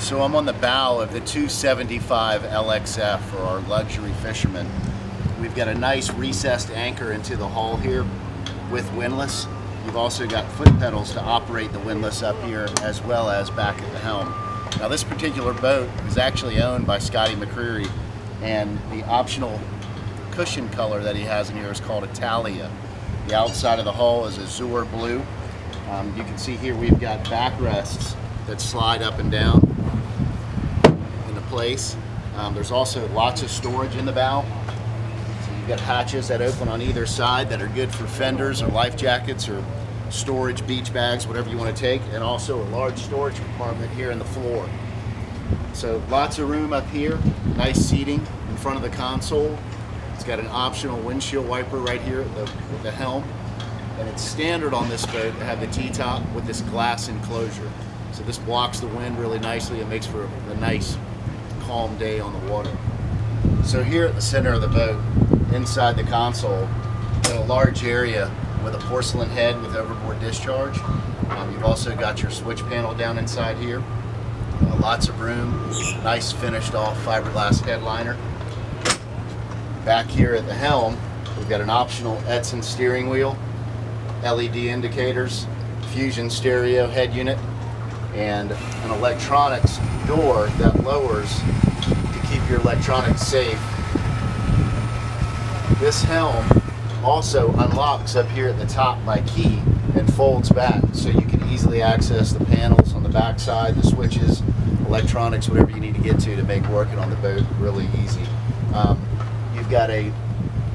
So I'm on the bow of the 275 LXF for our luxury fishermen. We've got a nice recessed anchor into the hull here with windlass. You've also got foot pedals to operate the windlass up here as well as back at the helm. Now this particular boat is actually owned by Scotty McCreery and the optional cushion color that he has in here is called Italia. The outside of the hull is azure blue. Um, you can see here we've got backrests that slide up and down place. Um, there's also lots of storage in the bow. So you've got hatches that open on either side that are good for fenders or life jackets or storage beach bags, whatever you want to take, and also a large storage compartment here in the floor. So lots of room up here, nice seating in front of the console. It's got an optional windshield wiper right here at the, at the helm. And it's standard on this boat to have the T-top with this glass enclosure. So this blocks the wind really nicely. It makes for a, a nice, calm day on the water. So here at the center of the boat, inside the console, in a large area with a porcelain head with overboard discharge. Um, you've also got your switch panel down inside here. Uh, lots of room, nice finished off fiberglass headliner. Back here at the helm, we've got an optional Edson steering wheel, LED indicators, fusion stereo head unit, and an electronics door that lowers to keep your electronics safe. This helm also unlocks up here at the top by key and folds back so you can easily access the panels on the back side, the switches, electronics, whatever you need to get to to make working on the boat really easy. Um, you've got a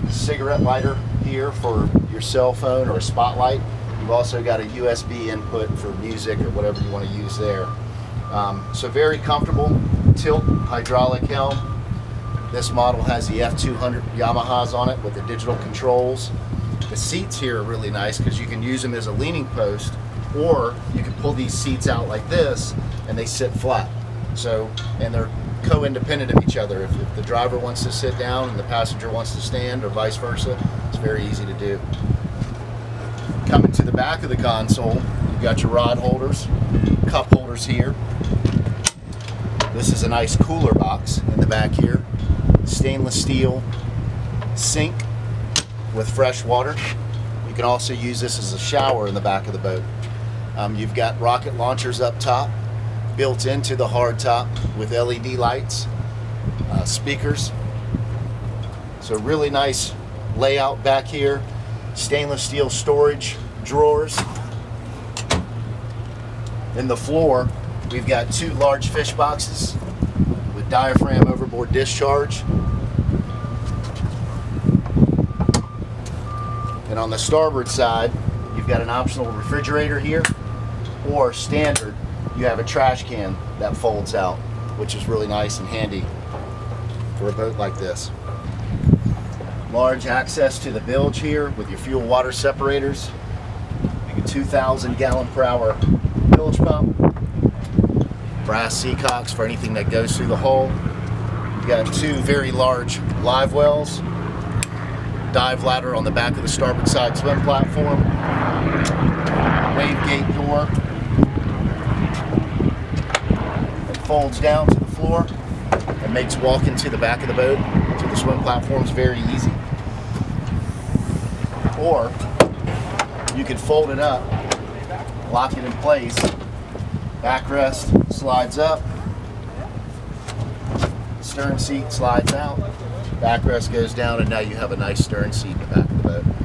cigarette lighter here for your cell phone or a spotlight. You've also got a USB input for music or whatever you want to use there. Um, so very comfortable tilt hydraulic helm. This model has the F200 Yamahas on it with the digital controls. The seats here are really nice because you can use them as a leaning post or you can pull these seats out like this and they sit flat. So, and they're co-independent of each other. If, if the driver wants to sit down and the passenger wants to stand or vice versa, it's very easy to do. Coming to the back of the console, you've got your rod holders, cup holders here. This is a nice cooler box in the back here. Stainless steel sink with fresh water. You can also use this as a shower in the back of the boat. Um, you've got rocket launchers up top, built into the hard top with LED lights, uh, speakers. So really nice layout back here. Stainless steel storage drawers. In the floor, we've got two large fish boxes with diaphragm overboard discharge. And on the starboard side, you've got an optional refrigerator here, or standard, you have a trash can that folds out, which is really nice and handy for a boat like this. Large access to the bilge here with your fuel water separators, 2,000 gallon per hour bilge pump, brass seacocks for anything that goes through the hole. You've got two very large live wells, dive ladder on the back of the starboard side swim platform, wave gate door, it folds down to the floor and makes walking to the back of the boat to the swim platforms very easy. Or you can fold it up, lock it in place, backrest slides up, stern seat slides out, backrest goes down, and now you have a nice stern seat in the back of the boat.